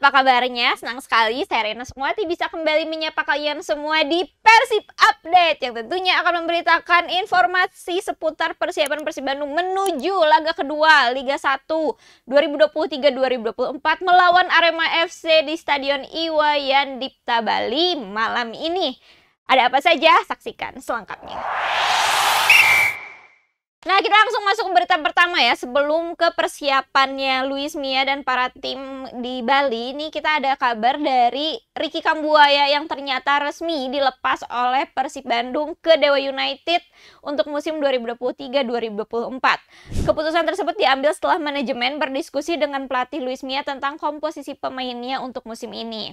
apa kabarnya? Senang sekali saya Rena Sukmawati bisa kembali menyapa kalian semua di Persib Update yang tentunya akan memberitakan informasi seputar persiapan Persib Bandung menuju laga kedua Liga 1 2023-2024 melawan Arema FC di Stadion Iwayan Dipta Bali malam ini. Ada apa saja? Saksikan selengkapnya. Nah, kita langsung masuk ke berita pertama ya. Sebelum ke persiapannya Luis Mia dan para tim di Bali, ini kita ada kabar dari Ricky Kambuaya yang ternyata resmi dilepas oleh Persib Bandung ke Dewa United untuk musim 2023-2024. Keputusan tersebut diambil setelah manajemen berdiskusi dengan pelatih Luis Mia tentang komposisi pemainnya untuk musim ini.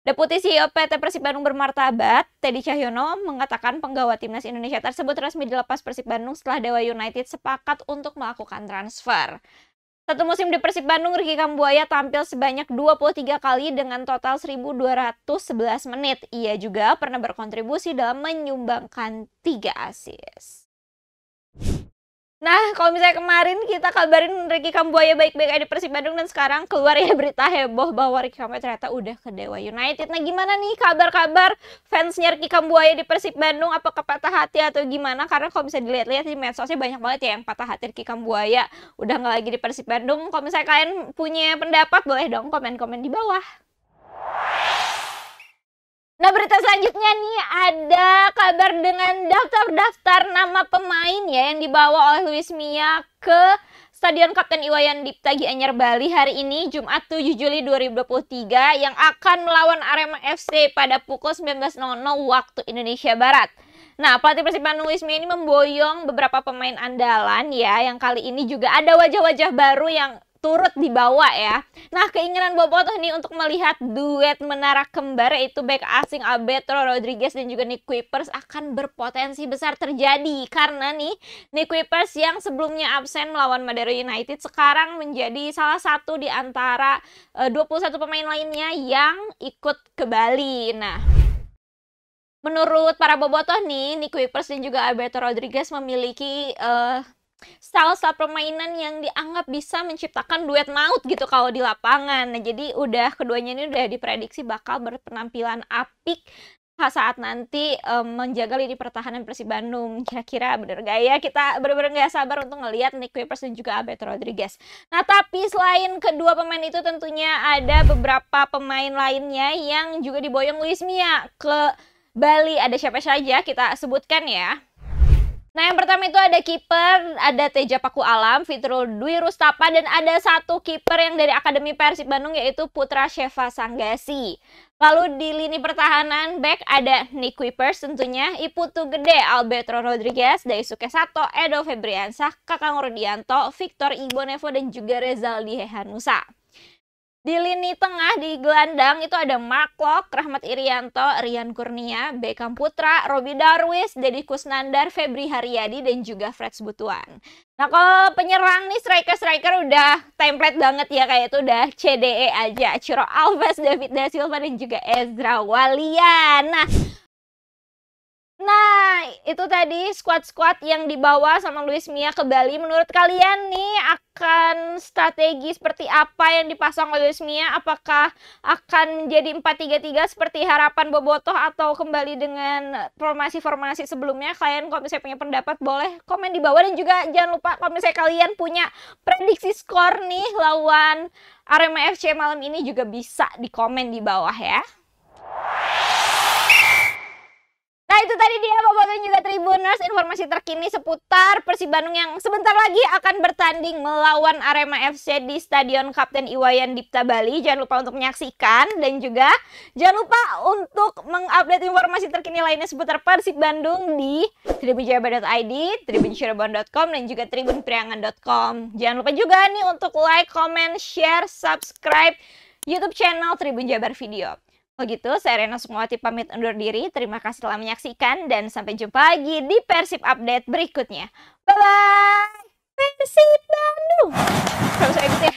Deputi CEO PT Persib Bandung bermartabat, Teddy Cahyono, mengatakan penggawa timnas Indonesia tersebut resmi dilepas Persib Bandung setelah Dewa United sepakat untuk melakukan transfer. Satu musim di Persib Bandung, Ricky Kambuaya tampil sebanyak 23 kali dengan total 1.211 menit. Ia juga pernah berkontribusi dalam menyumbangkan 3 asis. Nah, kalau misalnya kemarin kita kabarin Ricky Kambuaya baik-baik aja di Persib Bandung dan sekarang keluar ya berita heboh bahwa Ricky Kambuaya ternyata udah ke Dewa United. Nah, gimana nih kabar-kabar fansnya Ricky Kambuaya di Persib Bandung? Apakah patah hati atau gimana? Karena kalau bisa dilihat-lihat di medsosnya banyak banget ya yang patah hati Ricky Kambuaya udah nggak lagi di Persib Bandung. Kalau misalnya kalian punya pendapat boleh dong komen-komen di bawah. Nah berita selanjutnya nih ada kabar dengan daftar-daftar nama pemain ya yang dibawa oleh Luis Mia ke Stadion Kapten Iwayan Dipta Gianyar Bali hari ini Jumat 7 Juli 2023 yang akan melawan Arema FC pada pukul 19.00 waktu Indonesia Barat. Nah, pelatih Persib Bandung Luis Mia ini memboyong beberapa pemain andalan ya yang kali ini juga ada wajah-wajah baru yang turut dibawa ya. Nah, keinginan Bobotoh nih untuk melihat duet menara kembar yaitu back asing Alberto Rodriguez dan juga Nick Kuipers akan berpotensi besar terjadi karena nih Nick Kuipers yang sebelumnya absen melawan Madero United sekarang menjadi salah satu di antara uh, 21 pemain lainnya yang ikut ke Bali. Nah, menurut para bobotoh nih, Nick Kuipers dan juga Alberto Rodriguez memiliki uh, style-style permainan yang dianggap bisa menciptakan duet maut gitu kalau di lapangan. Nah, jadi udah keduanya ini udah diprediksi bakal berpenampilan apik saat nanti um, menjaga lini pertahanan Persib Bandung. Kira-kira bener gak ya? Kita bener-bener gak sabar untuk ngelihat Nick Kuipers dan juga Alberto Rodriguez. Nah, tapi selain kedua pemain itu tentunya ada beberapa pemain lainnya yang juga diboyong Luis Mia ke Bali. Ada siapa saja kita sebutkan ya. Nah yang pertama itu ada kiper, ada Teja Paku Alam, Fitrul Dwi Rustapa, dan ada satu kiper yang dari Akademi Persib Bandung yaitu Putra Sheva Sanggasi. Lalu di lini pertahanan back ada Nick Kuipers tentunya, Iputu Gede, Alberto Rodriguez, Daisuke Sato, Edo Febriansah, Kakang Rudianto, Victor Ibonevo, dan juga Rezaldi Hehanusa. Di lini tengah di gelandang itu ada Mark Locke, Rahmat Irianto, Rian Kurnia, Beckham Putra, Robi Darwis, Deddy Kusnandar, Febri Haryadi, dan juga Fred Butuan. Nah kalau penyerang nih striker-striker udah template banget ya kayak itu udah CDE aja. Ciro Alves, David Da Silva, dan juga Ezra Walian. Nah Nah, itu tadi squad-squad yang dibawa sama Luis Mia ke Bali. Menurut kalian nih akan strategi seperti apa yang dipasang oleh Luis Mia? Apakah akan menjadi 4-3-3 seperti harapan Bobotoh atau kembali dengan formasi-formasi sebelumnya? Kalian kalau misalnya punya pendapat boleh komen di bawah dan juga jangan lupa kalau misalnya kalian punya prediksi skor nih lawan Arema FC malam ini juga bisa di komen di bawah ya. Nah itu tadi dia Bapak dan juga Tribuners informasi terkini seputar Persib Bandung yang sebentar lagi akan bertanding melawan Arema FC di Stadion Kapten Iwayan Dipta Bali. Jangan lupa untuk menyaksikan dan juga jangan lupa untuk mengupdate informasi terkini lainnya seputar Persib Bandung di tribunjabar.id, tribuncirebon.com dan juga tribunpriangan.com. Jangan lupa juga nih untuk like, comment, share, subscribe YouTube channel Tribun Jabar Video. Begitu, saya Rena Sukmawati pamit undur diri. Terima kasih telah menyaksikan dan sampai jumpa lagi di Persib Update berikutnya. Bye-bye! Persib Bandung! Gitu ya.